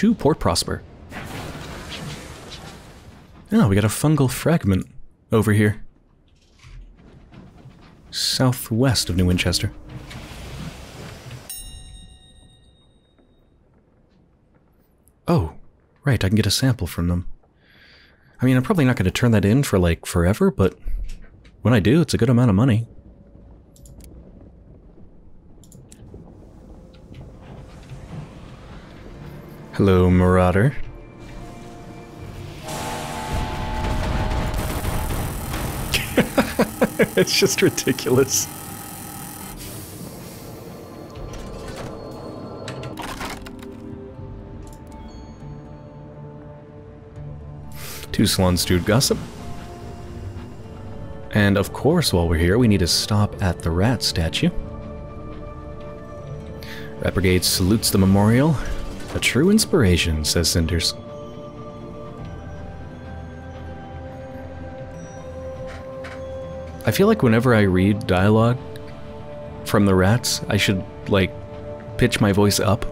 to Port Prosper. Oh, we got a fungal fragment over here. Southwest of New Winchester. Oh, right, I can get a sample from them. I mean, I'm probably not going to turn that in for, like, forever, but when I do, it's a good amount of money. Hello, Marauder. it's just ridiculous. Two salon stewed gossip. And of course, while we're here, we need to stop at the rat statue. Rat Brigade salutes the memorial. A true inspiration, says Cinders. I feel like whenever I read dialogue from the rats, I should, like, pitch my voice up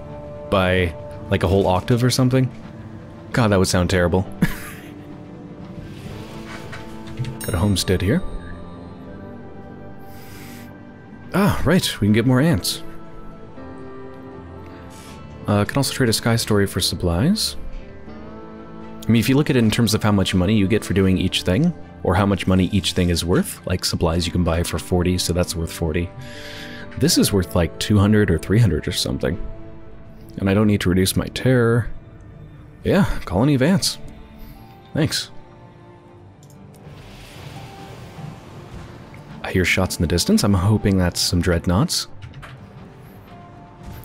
by, like, a whole octave or something. God, that would sound terrible. Got a homestead here. Ah, right, we can get more ants. Uh, can also trade a sky story for supplies. I mean, if you look at it in terms of how much money you get for doing each thing, or how much money each thing is worth, like supplies you can buy for 40, so that's worth 40. This is worth like 200 or 300 or something. And I don't need to reduce my terror. Yeah, Colony Ants. Thanks. I hear shots in the distance. I'm hoping that's some dreadnoughts.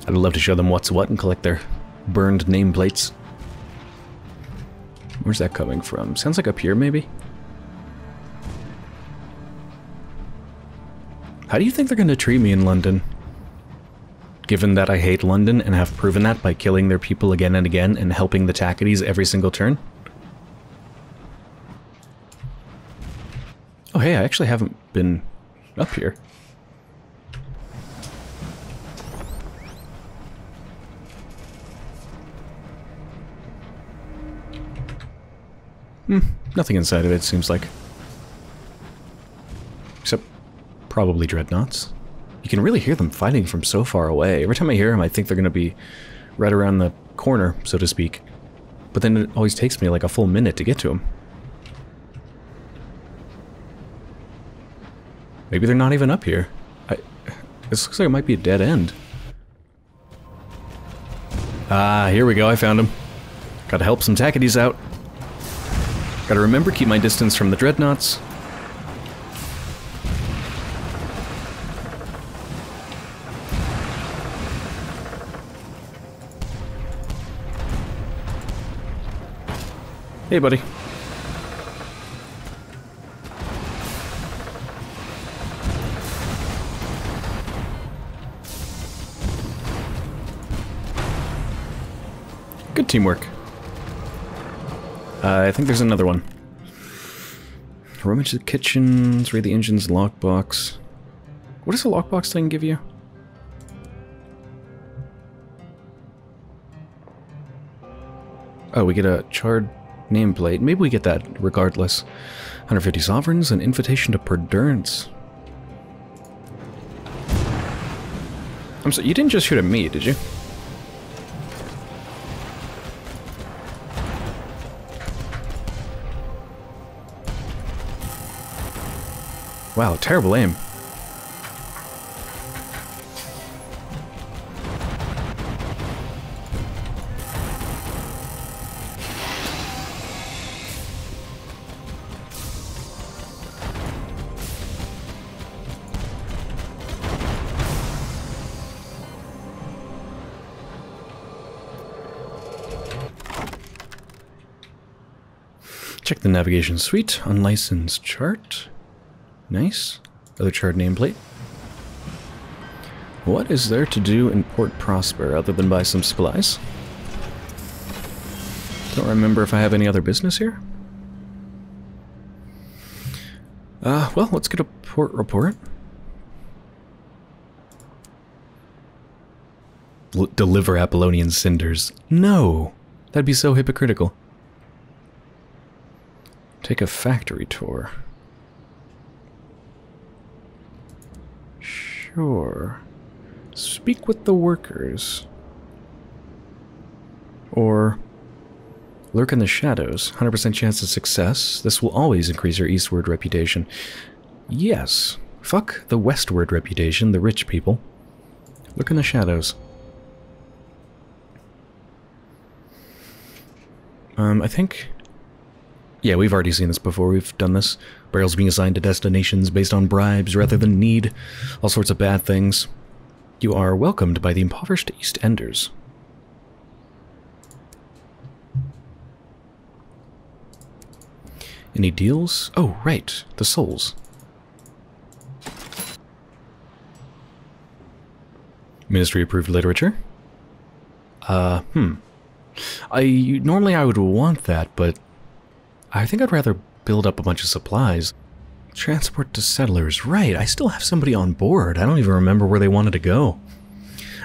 I'd love to show them what's what and collect their burned nameplates. Where's that coming from? Sounds like up here, maybe? How do you think they're going to treat me in London? Given that I hate London and have proven that by killing their people again and again and helping the Tacketies every single turn? Oh hey, I actually haven't been up here. Hmm, nothing inside of it, seems like. Except probably dreadnoughts. You can really hear them fighting from so far away. Every time I hear them, I think they're going to be right around the corner, so to speak. But then it always takes me like a full minute to get to them. Maybe they're not even up here. I, this looks like it might be a dead end. Ah, here we go, I found him. Gotta help some Tacketies out. Gotta remember, keep my distance from the Dreadnoughts. Hey, buddy. Good teamwork. Uh, I think there's another one. Rummage the kitchens, read the engine's lockbox. What does the lockbox thing give you? Oh, we get a charred nameplate. Maybe we get that regardless. 150 sovereigns, an invitation to Perdurance. I'm sorry, you didn't just shoot at me, did you? Wow, terrible aim. Check the navigation suite, unlicensed chart. Nice. Other charred nameplate. What is there to do in Port Prosper other than buy some supplies? Don't remember if I have any other business here. Uh, well, let's get a port report. L deliver Apollonian cinders. No! That'd be so hypocritical. Take a factory tour. Sure. Speak with the workers. Or lurk in the shadows. 100% chance of success. This will always increase your eastward reputation. Yes. Fuck the westward reputation, the rich people. Look in the shadows. Um, I think... Yeah, we've already seen this before. We've done this. Barrels being assigned to destinations based on bribes rather than need. All sorts of bad things. You are welcomed by the impoverished East Enders. Any deals? Oh, right. The souls. Ministry approved literature? Uh, hmm. I normally I would want that, but I think I'd rather build up a bunch of supplies. Transport to settlers. Right, I still have somebody on board. I don't even remember where they wanted to go.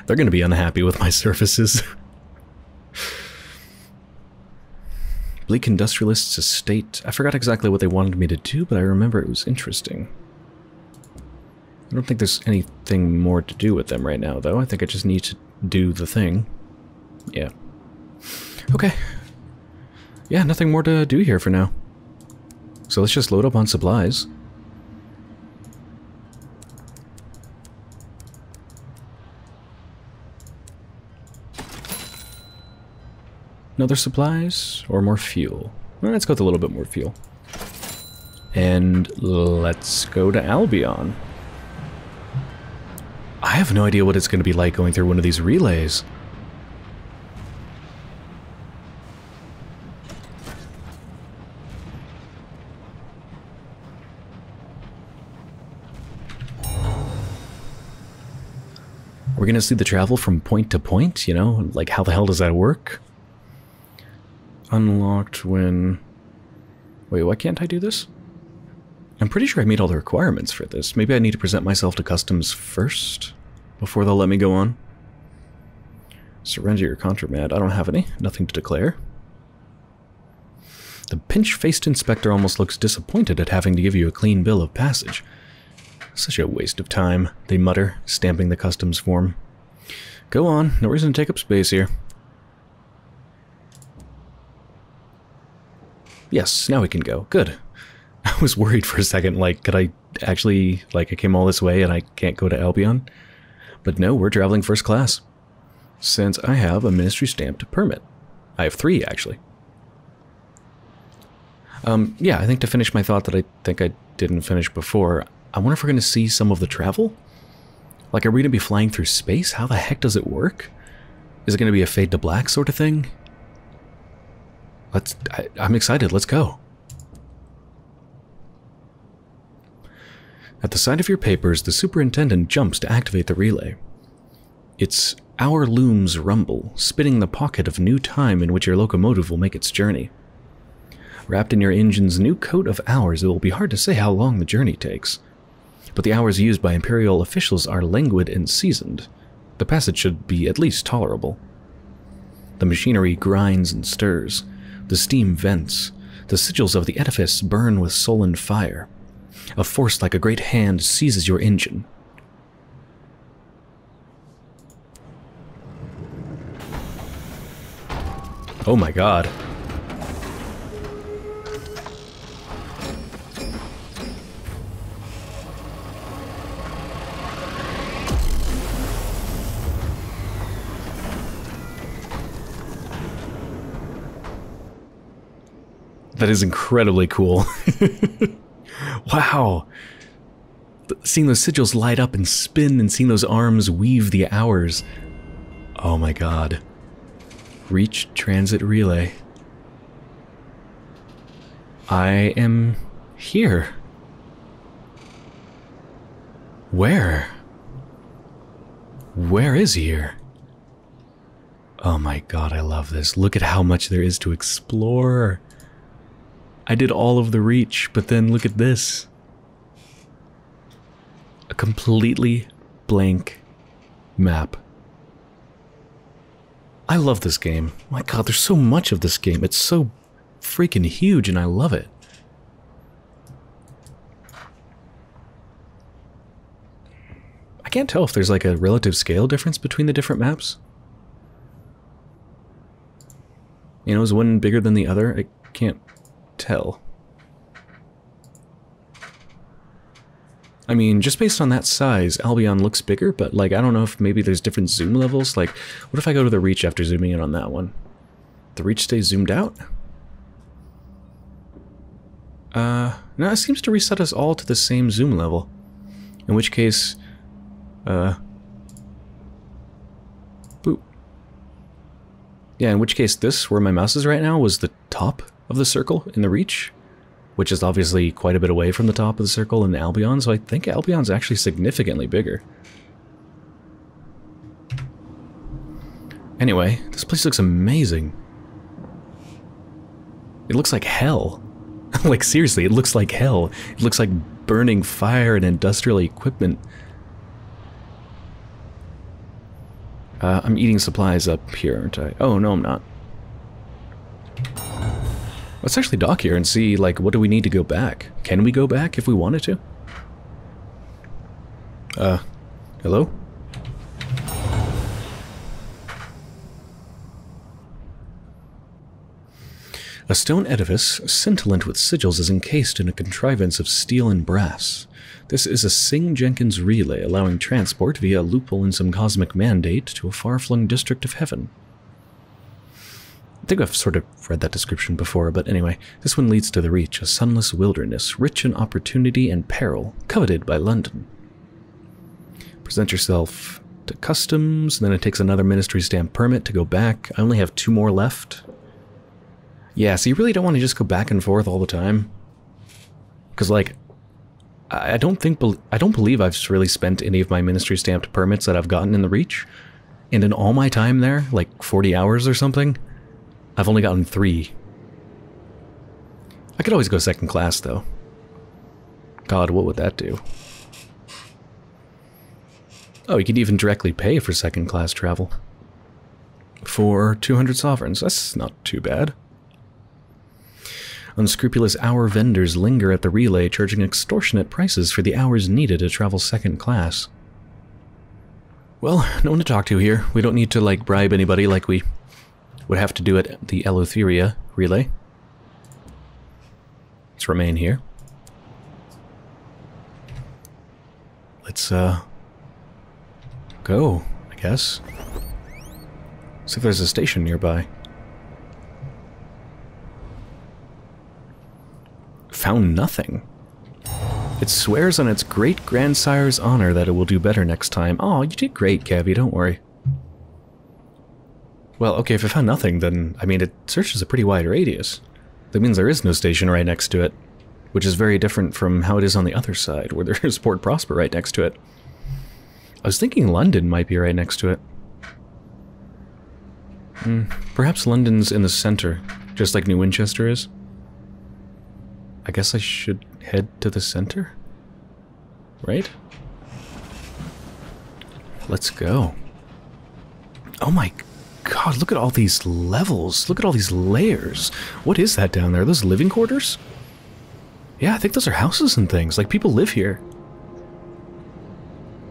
They're going to be unhappy with my services. Bleak Industrialists Estate. I forgot exactly what they wanted me to do, but I remember it was interesting. I don't think there's anything more to do with them right now, though. I think I just need to do the thing. Yeah. Okay. Yeah, nothing more to do here for now. So let's just load up on supplies. Another supplies or more fuel? Well, let's go with a little bit more fuel. And let's go to Albion. I have no idea what it's going to be like going through one of these relays. See the travel from point to point, you know? Like, how the hell does that work? Unlocked when... Wait, why can't I do this? I'm pretty sure I meet all the requirements for this. Maybe I need to present myself to customs first before they'll let me go on. Surrender your contraband. I don't have any. Nothing to declare. The pinch-faced inspector almost looks disappointed at having to give you a clean bill of passage. Such a waste of time, they mutter, stamping the customs form. Go on, no reason to take up space here. Yes, now we can go. Good. I was worried for a second, like, could I actually, like, I came all this way and I can't go to Albion? But no, we're traveling first class. Since I have a ministry stamped permit. I have three, actually. Um, yeah, I think to finish my thought that I think I didn't finish before, I wonder if we're going to see some of the travel? Like, are we going to be flying through space? How the heck does it work? Is it going to be a fade to black sort of thing? Let's, I, I'm excited, let's go. At the sight of your papers, the superintendent jumps to activate the relay. It's our looms rumble, spitting the pocket of new time in which your locomotive will make its journey. Wrapped in your engine's new coat of hours, it will be hard to say how long the journey takes. But the hours used by Imperial officials are languid and seasoned. The passage should be at least tolerable. The machinery grinds and stirs. The steam vents. The sigils of the edifice burn with sullen fire. A force like a great hand seizes your engine. Oh my god. That is incredibly cool. Wow. Seeing those sigils light up and spin and seeing those arms weave the hours. Oh my god. Reach transit relay. I am here. Where? Where is here? Oh my god, I love this. Look at how much there is to explore. I did all of the reach, but then look at this. A completely blank map. I love this game. My god, there's so much of this game. It's so freaking huge and I love it. I can't tell if there's like a relative scale difference between the different maps. You know, is one bigger than the other? I can't tell. I mean, just based on that size, Albion looks bigger, but like, I don't know if maybe there's different zoom levels. Like, what if I go to the reach after zooming in on that one? The reach stays zoomed out? Uh, no, it seems to reset us all to the same zoom level. In which case, uh, boop. Yeah, in which case this, where my mouse is right now, was the top of the circle in the reach which is obviously quite a bit away from the top of the circle in Albion, so I think Albion's actually significantly bigger. Anyway, this place looks amazing. It looks like hell. like, seriously, it looks like hell. It looks like burning fire and industrial equipment. Uh, I'm eating supplies up here, aren't I? Oh, no, I'm not. Let's actually dock here and see, like, what do we need to go back? Can we go back if we wanted to? Uh, hello? A stone edifice, scintillant with sigils, is encased in a contrivance of steel and brass. This is a Singh-Jenkins relay allowing transport via a loophole in some cosmic mandate to a far-flung district of heaven. I think I've sort of read that description before, but anyway, this one leads to the Reach, a sunless wilderness, rich in opportunity and peril, coveted by London. Present yourself to customs, then it takes another ministry stamp permit to go back. I only have two more left. Yeah, so you really don't want to just go back and forth all the time. Because, like, I don't think, I don't believe I've really spent any of my ministry stamped permits that I've gotten in the Reach. And in all my time there, like 40 hours or something, I've only gotten three. I could always go second class, though. God, what would that do? Oh, you could even directly pay for second class travel. For 200 sovereigns, that's not too bad. Unscrupulous hour vendors linger at the relay, charging extortionate prices for the hours needed to travel second class. Well, no one to talk to here. We don't need to, like, bribe anybody like we would have to do at the Eleutheria relay. Let's remain here. Let's, uh, go, I guess. See if there's a station nearby. Found nothing. It swears on its great-grandsire's honor that it will do better next time. Oh, you did great, Gabby, don't worry. Well, okay, if I found nothing, then, I mean, it searches a pretty wide radius. That means there is no station right next to it, which is very different from how it is on the other side, where there's Port Prosper right next to it. I was thinking London might be right next to it. Hmm, perhaps London's in the center, just like New Winchester is. I guess I should head to the center? Right? Let's go. Oh my God, look at all these levels. Look at all these layers. What is that down there? Are those living quarters? Yeah, I think those are houses and things. Like, people live here.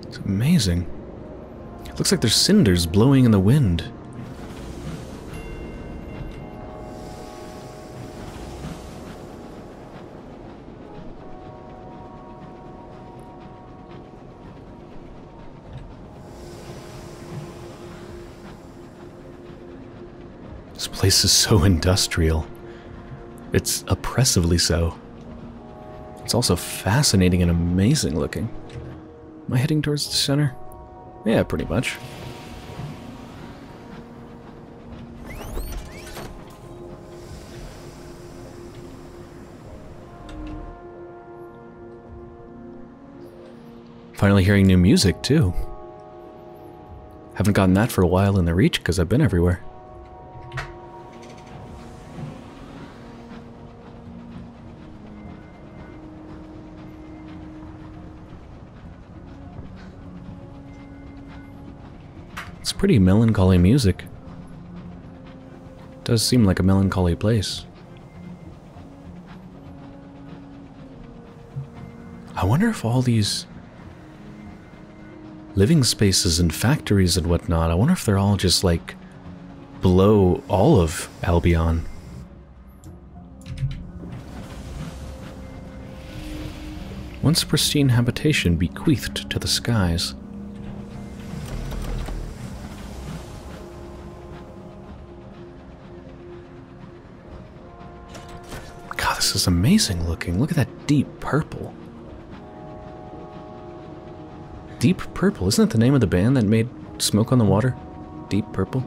It's amazing. looks like there's cinders blowing in the wind. Place is so industrial. It's oppressively so. It's also fascinating and amazing looking. Am I heading towards the center? Yeah, pretty much. Finally hearing new music, too. Haven't gotten that for a while in the Reach because I've been everywhere. Pretty melancholy music. does seem like a melancholy place. I wonder if all these living spaces and factories and whatnot, I wonder if they're all just like below all of Albion. Once pristine habitation bequeathed to the skies. Is amazing looking. Look at that deep purple. Deep Purple, isn't that the name of the band that made Smoke on the Water? Deep Purple?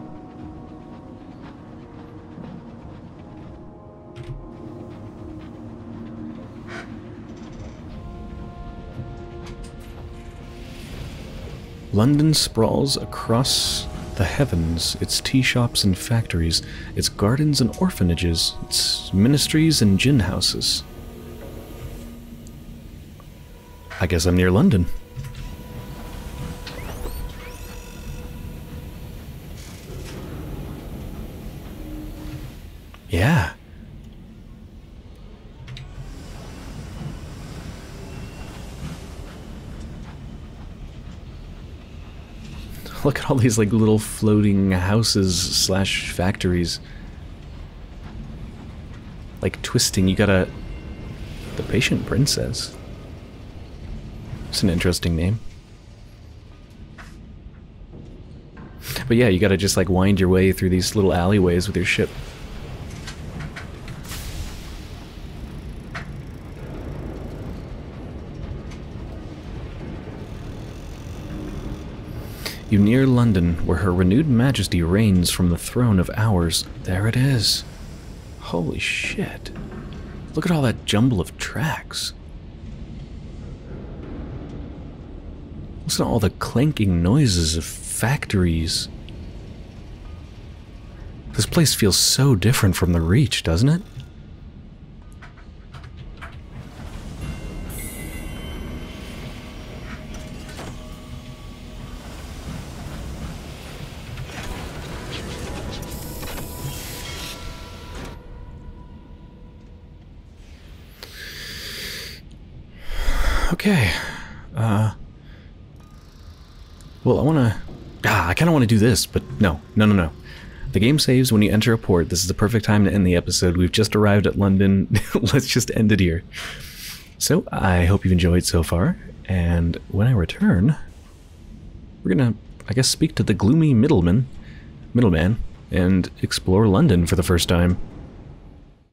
London sprawls across the heavens, its tea shops and factories, its gardens and orphanages, its ministries and gin houses. I guess I'm near London. Yeah. Look at all these like little floating houses slash factories. Like twisting, you gotta... The Patient Princess. It's an interesting name. But yeah, you gotta just like wind your way through these little alleyways with your ship. You near London, where her renewed majesty reigns from the throne of Hours. There it is. Holy shit. Look at all that jumble of tracks. Listen to all the clanking noises of factories. This place feels so different from the Reach, doesn't it? Okay. Uh. Well, I want to. Ah, I kind of want to do this, but no, no, no, no. The game saves when you enter a port. This is the perfect time to end the episode. We've just arrived at London. Let's just end it here. So, I hope you've enjoyed so far. And when I return, we're gonna, I guess, speak to the gloomy middleman, middleman, and explore London for the first time.